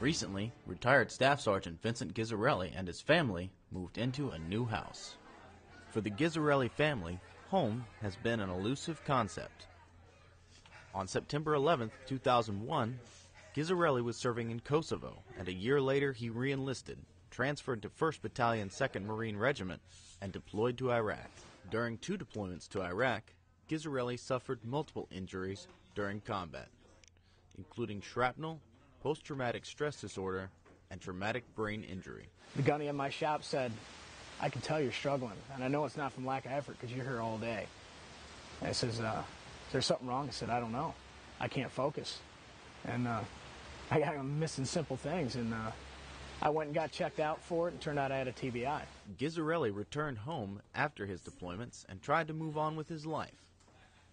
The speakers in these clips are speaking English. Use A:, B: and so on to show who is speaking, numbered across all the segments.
A: Recently, retired Staff Sergeant Vincent Gizzarelli and his family moved into a new house. For the Gizzarelli family, home has been an elusive concept. On September 11, 2001, Gizzarelli was serving in Kosovo, and a year later he re-enlisted, transferred to 1st Battalion 2nd Marine Regiment, and deployed to Iraq. During two deployments to Iraq, Gizzarelli suffered multiple injuries during combat, including shrapnel, post-traumatic stress disorder, and traumatic brain injury.
B: The gunny in my shop said, I can tell you're struggling, and I know it's not from lack of effort because you're here all day. And I says, uh, is there something wrong? I said, I don't know. I can't focus. And uh, I got I'm missing simple things, and uh, I went and got checked out for it, and turned out I had a TBI.
A: Gizzarelli returned home after his deployments and tried to move on with his life.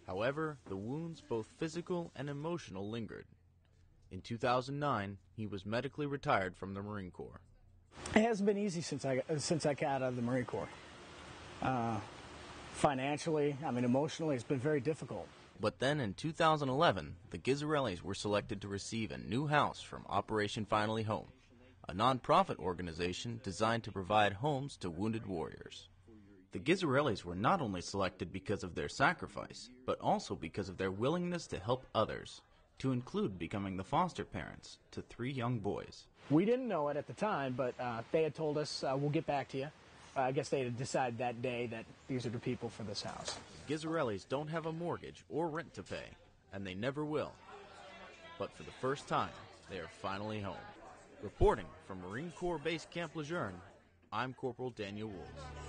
A: However, the wounds, both physical and emotional, lingered. In 2009, he was medically retired from the Marine Corps.
B: It hasn't been easy since I since I got out of the Marine Corps. Uh, financially, I mean, emotionally, it's been very difficult.
A: But then in 2011, the Gizzarellis were selected to receive a new house from Operation Finally Home, a nonprofit organization designed to provide homes to wounded warriors. The Gizzarellis were not only selected because of their sacrifice, but also because of their willingness to help others, to include becoming the foster parents to three young boys.
B: We didn't know it at the time, but uh, they had told us, uh, we'll get back to you. Uh, I guess they had decided that day that these are the people for this house.
A: Gizzarellis don't have a mortgage or rent to pay, and they never will. But for the first time, they are finally home. Reporting from Marine Corps Base Camp Lejeune, I'm Corporal Daniel Wulz.